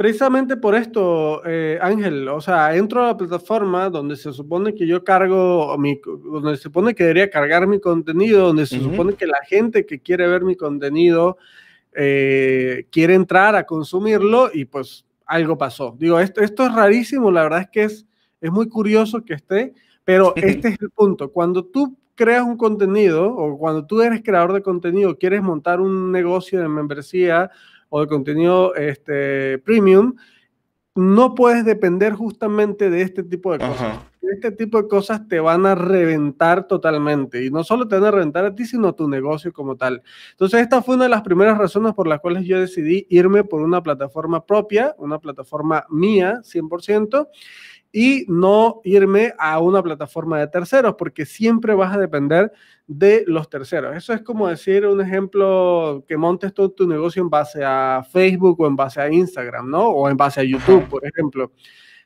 precisamente por esto, eh, Ángel, o sea, entro a la plataforma donde se supone que yo cargo, mi, donde se supone que debería cargar mi contenido, donde se supone que la gente que quiere ver mi contenido eh, quiere entrar a consumirlo y pues algo pasó. Digo, esto, esto es rarísimo, la verdad es que es, es muy curioso que esté, pero este es el punto. Cuando tú creas un contenido o cuando tú eres creador de contenido, quieres montar un negocio de membresía o de contenido este, premium, no puedes depender justamente de este tipo de cosas. Este tipo de cosas te van a reventar totalmente. Y no solo te van a reventar a ti, sino a tu negocio como tal. Entonces, esta fue una de las primeras razones por las cuales yo decidí irme por una plataforma propia, una plataforma mía, 100% y no irme a una plataforma de terceros, porque siempre vas a depender de los terceros. Eso es como decir un ejemplo que montes todo tu negocio en base a Facebook o en base a Instagram, ¿no? O en base a YouTube, por ejemplo.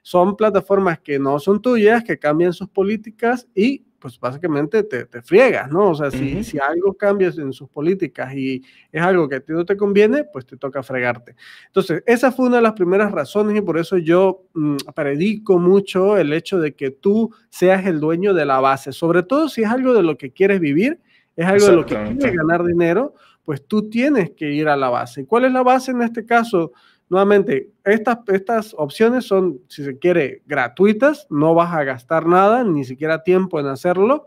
Son plataformas que no son tuyas, que cambian sus políticas y pues básicamente te, te friegas, ¿no? O sea, si, si algo cambias en sus políticas y es algo que a ti no te conviene, pues te toca fregarte. Entonces, esa fue una de las primeras razones y por eso yo mm, predico mucho el hecho de que tú seas el dueño de la base, sobre todo si es algo de lo que quieres vivir, es algo de lo que quieres ganar dinero, pues tú tienes que ir a la base. ¿Cuál es la base en este caso? Nuevamente, estas, estas opciones son, si se quiere, gratuitas, no vas a gastar nada, ni siquiera tiempo en hacerlo,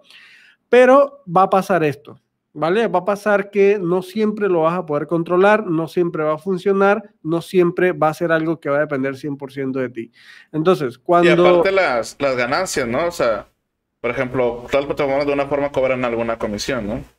pero va a pasar esto, ¿vale? Va a pasar que no siempre lo vas a poder controlar, no siempre va a funcionar, no siempre va a ser algo que va a depender 100% de ti. Entonces, cuando... Y aparte las, las ganancias, ¿no? O sea, por ejemplo, las plataformas de una forma cobran alguna comisión, ¿no?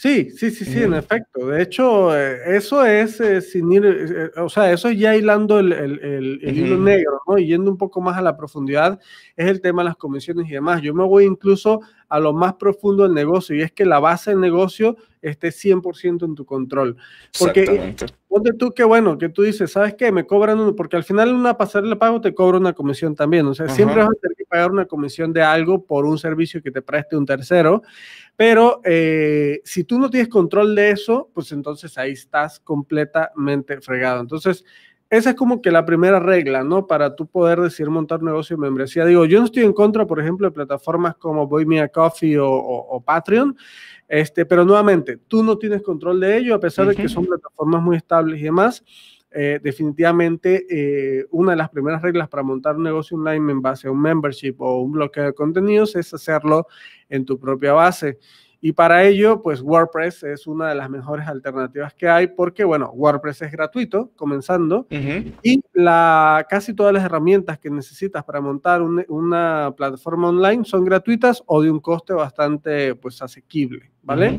Sí, sí, sí, sí, en efecto. De hecho, eh, eso es eh, sin ir, eh, o sea, eso ya hilando el, el, hilo negro, ¿no? Y yendo un poco más a la profundidad, es el tema de las comisiones y demás. Yo me voy incluso a lo más profundo del negocio y es que la base del negocio esté 100% en tu control. Porque ponte tú que bueno, que tú dices, ¿sabes qué? Me cobran uno, porque al final una pasarela pago te cobra una comisión también, o sea, siempre vas a tener pagar una comisión de algo por un servicio que te preste un tercero, pero eh, si tú no tienes control de eso, pues entonces ahí estás completamente fregado. Entonces, esa es como que la primera regla, ¿no? Para tú poder decir montar un negocio de membresía. Digo, yo no estoy en contra, por ejemplo, de plataformas como Boy Me a Coffee o, Patreon, este, pero nuevamente, tú no tienes control de ello, a pesar de que son plataformas muy estables y demás. Eh, definitivamente, eh, una de las primeras reglas para montar un negocio online en base a un membership o un bloqueo de contenidos es hacerlo en tu propia base. Y para ello, pues WordPress es una de las mejores alternativas que hay porque, bueno, WordPress es gratuito, comenzando, y la, casi todas las herramientas que necesitas para montar una plataforma online son gratuitas o de un coste bastante, pues, asequible, ¿vale?